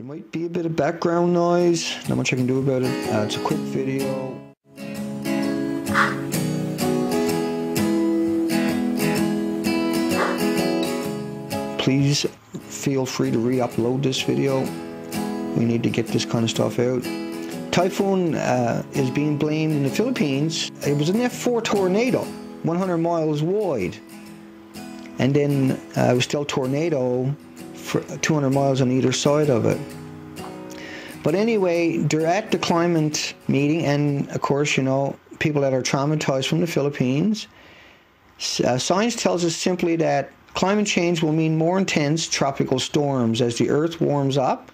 There might be a bit of background noise, not much I can do about it. Uh, it's a quick video. Please feel free to re-upload this video. We need to get this kind of stuff out. Typhoon uh, is being blamed in the Philippines. It was an F4 tornado, 100 miles wide. And then uh, it was still tornado 200 miles on either side of it. But anyway, they're at the climate meeting, and of course, you know, people that are traumatized from the Philippines. Uh, science tells us simply that climate change will mean more intense tropical storms as the Earth warms up.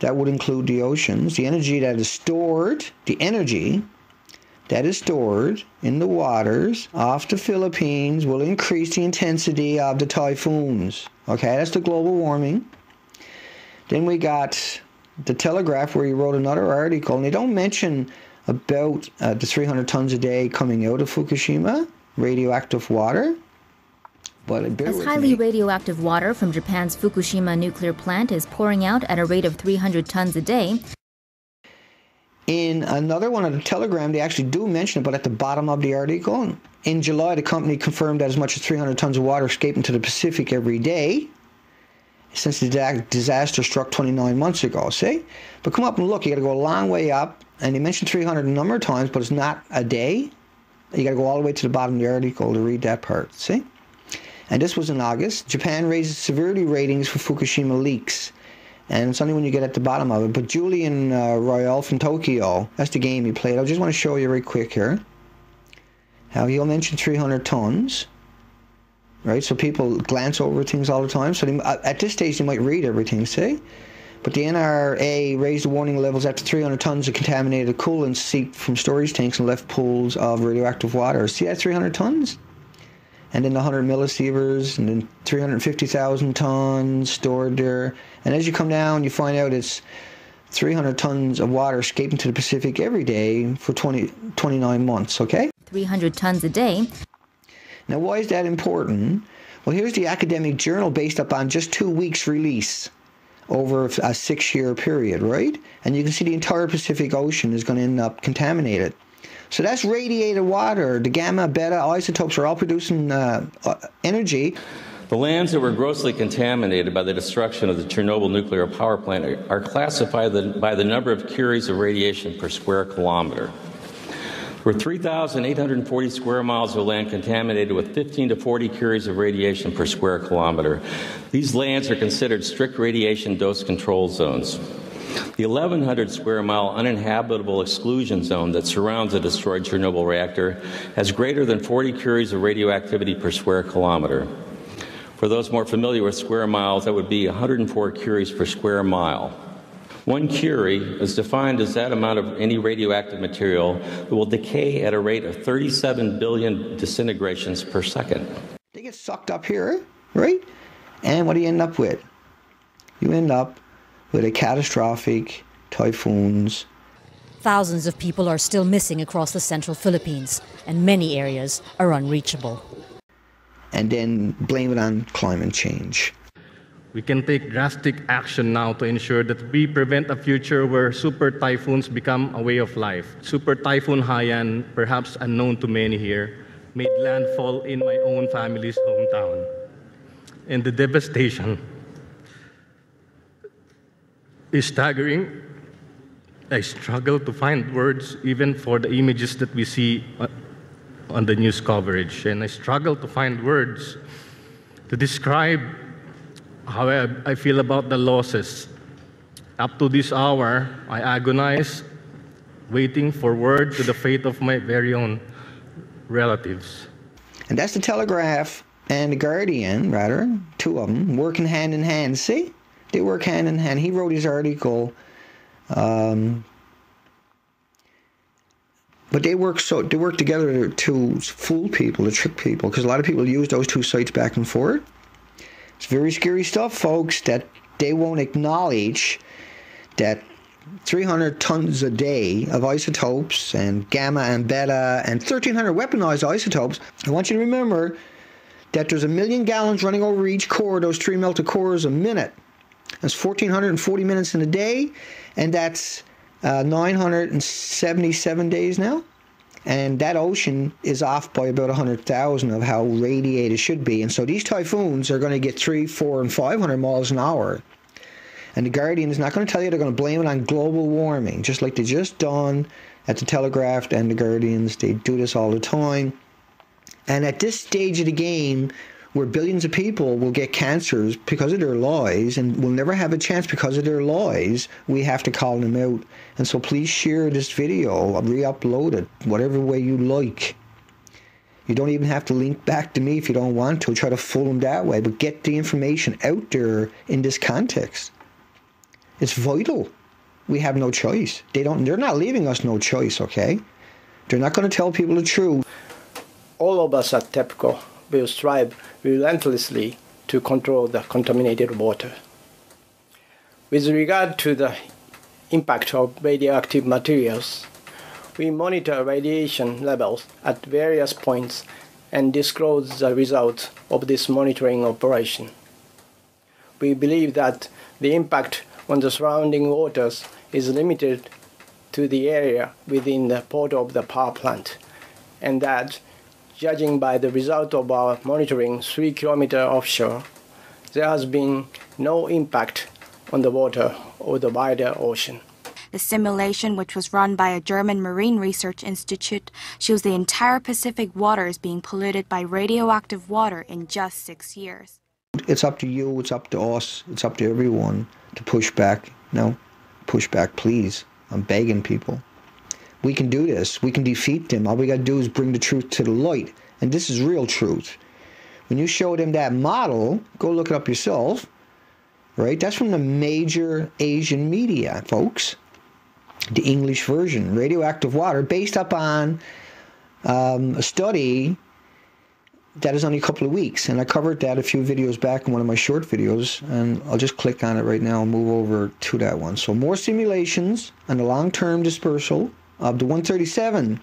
That would include the oceans. The energy that is stored, the energy that is stored in the waters off the Philippines will increase the intensity of the typhoons. Okay, that's the global warming. Then we got the Telegraph where he wrote another article, and they don't mention about uh, the 300 tons a day coming out of Fukushima, radioactive water. But As highly radioactive water from Japan's Fukushima nuclear plant is pouring out at a rate of 300 tons a day. In another one of the Telegram, they actually do mention it, but at the bottom of the article, in July, the company confirmed that as much as 300 tons of water escaped into the Pacific every day since the disaster struck 29 months ago. See? But come up and look. You got to go a long way up, and they mentioned 300 a number of times, but it's not a day. You got to go all the way to the bottom of the article to read that part. See? And this was in August. Japan raises severity ratings for Fukushima leaks. And it's only when you get at the bottom of it. But Julian uh, Ryall from Tokyo, that's the game he played. I just want to show you right quick here how he'll mention 300 tons. Right? So people glance over things all the time. So they, at this stage, you might read everything, see? But the NRA raised the warning levels after 300 tons of contaminated coolant seeped from storage tanks and left pools of radioactive water. See that 300 tons? And then 100 millisieverts, and then 350,000 tons stored there. And as you come down, you find out it's 300 tons of water escaping to the Pacific every day for 20, 29 months, okay? 300 tons a day. Now, why is that important? Well, here's the academic journal based upon just two weeks' release over a six year period, right? And you can see the entire Pacific Ocean is going to end up contaminated. So that's radiated water. The gamma, beta isotopes are all producing uh, uh, energy. The lands that were grossly contaminated by the destruction of the Chernobyl nuclear power plant are classified by the number of curies of radiation per square kilometer. There were 3,840 square miles of land contaminated with 15 to 40 curies of radiation per square kilometer. These lands are considered strict radiation dose control zones. The 1,100 square mile uninhabitable exclusion zone that surrounds the destroyed Chernobyl reactor has greater than 40 curies of radioactivity per square kilometer. For those more familiar with square miles, that would be 104 curies per square mile. One curie is defined as that amount of any radioactive material that will decay at a rate of 37 billion disintegrations per second. They get sucked up here, right? And what do you end up with? You end up with a catastrophic typhoons. Thousands of people are still missing across the central Philippines, and many areas are unreachable. And then blame it on climate change. We can take drastic action now to ensure that we prevent a future where super typhoons become a way of life. Super Typhoon Haiyan, perhaps unknown to many here, made landfall in my own family's hometown. And the devastation is staggering. I struggle to find words even for the images that we see uh, on the news coverage. And I struggle to find words to describe how I, feel about the losses. Up to this hour, I agonize, waiting for word to the fate of my very own relatives. And that's the Telegraph and the Guardian, rather, two of them, working hand in hand. See? They work hand in hand. He wrote his article. Um, but they work so they work together to fool people, to trick people, because a lot of people use those two sites back and forth. It's very scary stuff, folks. That they won't acknowledge that 300 tons a day of isotopes and gamma and beta and 1,300 weaponized isotopes. I want you to remember that there's a million gallons running over each core, those three melted cores a minute. That's 1,440 minutes in a day, and that's uh, 977 days now. And that ocean is off by about 100,000 of how radiated should be. And so these typhoons are going to get three, four, and 500 miles an hour. And the Guardian is not going to tell you they're going to blame it on global warming, just like they just done at the Telegraph and the Guardians. They do this all the time. And at this stage of the game, where billions of people will get cancers because of their lies and will never have a chance because of their lies, we have to call them out. And so please share this video, re-upload it, whatever way you like. You don't even have to link back to me if you don't want to. Try to fool them that way, but get the information out there in this context. It's vital. We have no choice. They don't. They're not leaving us no choice. Okay, they're not going to tell people the truth. All of us at TEPCO will strive relentlessly to control the contaminated water. With regard to the impact of radioactive materials, we monitor radiation levels at various points and disclose the results of this monitoring operation. We believe that the impact on the surrounding waters is limited to the area within the port of the power plant, and that judging by the result of our monitoring three kilometer offshore, there has been no impact on the water or the wider ocean. The simulation, which was run by a German Marine Research Institute, shows the entire Pacific waters being polluted by radioactive water in just six years. It's up to you, it's up to us, it's up to everyone to push back. No, push back, please. I'm begging people. We can do this. We can defeat them. All we got to do is bring the truth to the light. And this is real truth. When you show them that model, go look it up yourself, right? That's from the major Asian media, folks. The English version, radioactive water, based upon um, a study that is only a couple of weeks. And I covered that a few videos back in one of my short videos. And I'll just click on it right now and move over to that one. So more simulations and the long-term dispersal of the 137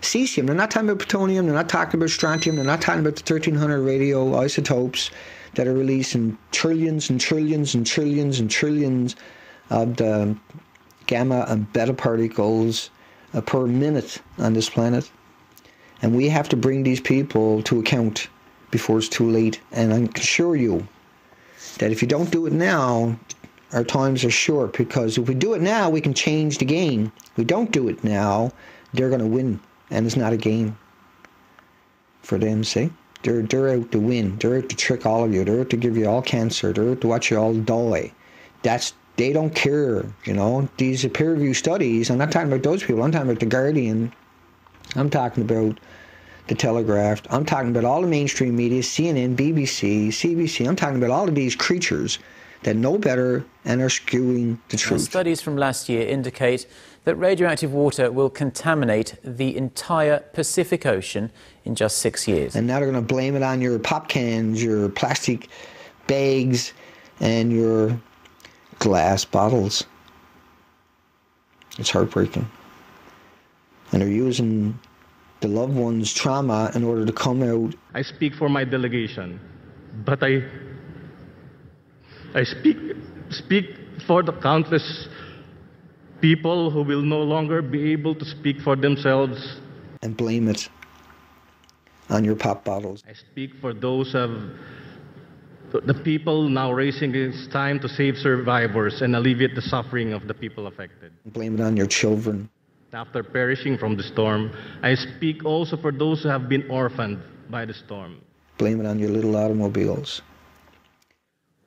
cesium. They're not talking about plutonium. They're not talking about strontium. They're not talking about the 1300 radio isotopes that are releasing trillions and trillions and trillions and trillions of the gamma and beta particles uh, per minute on this planet. And we have to bring these people to account before it's too late. And I can assure you that if you don't do it now, our times are short because if we do it now, we can change the game. If we don't do it now, they're going to win, and it's not a game for them. See, they're they're out to win. They're out to trick all of you. They're out to give you all cancer. They're out to watch you all die. That's they don't care. You know these peer review studies. I'm not talking about those people. I'm talking about the Guardian. I'm talking about the Telegraph. I'm talking about all the mainstream media, CNN, BBC, CBC. I'm talking about all of these creatures that know better and are skewing the truth. studies from last year indicate that radioactive water will contaminate the entire Pacific Ocean in just six years. And now they're going to blame it on your pop cans, your plastic bags, and your glass bottles. It's heartbreaking. And they're using the loved one's trauma in order to come out. I speak for my delegation, but I I speak, speak for the countless people who will no longer be able to speak for themselves. And blame it on your pop bottles. I speak for those of the people now raising it's time to save survivors and alleviate the suffering of the people affected. Blame it on your children. After perishing from the storm, I speak also for those who have been orphaned by the storm. Blame it on your little automobiles.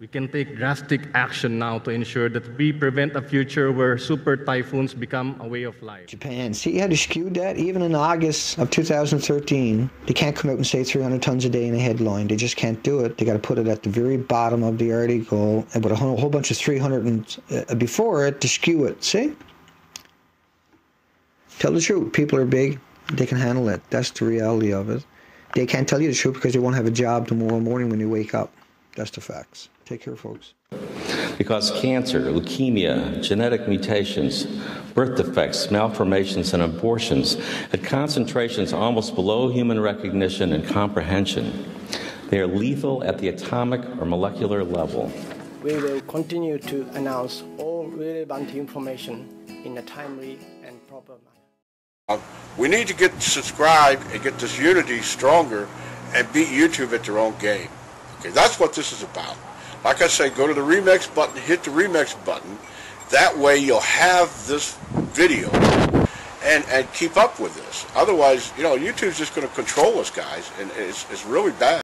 We can take drastic action now to ensure that we prevent a future where super typhoons become a way of life. Japan. See how they skewed that? Even in August of 2013, they can't come out and say 300 tons a day in a headline. They just can't do it. They got to put it at the very bottom of the article and with a whole, bunch of 300 and, uh, before it to skew it. See? Tell the truth. People are big. They can handle it. That's the reality of it. They can't tell you the truth because they won't have a job tomorrow morning when you wake up. That's the facts. Take care, folks. Because cancer, leukemia, genetic mutations, birth defects, malformations, and abortions at concentrations almost below human recognition and comprehension. They are lethal at the atomic or molecular level. we will continue to announce all relevant information in a timely and proper manner. Uh, we need to get subscribed and get this unity stronger and beat YouTube at their own game. Okay, that's what this is about. Like I say, go to the remix button, hit the remix button. That way you'll have this video and, and keep up with this. Otherwise, you know, YouTube's just going to control us, guys, and it's, it's really bad.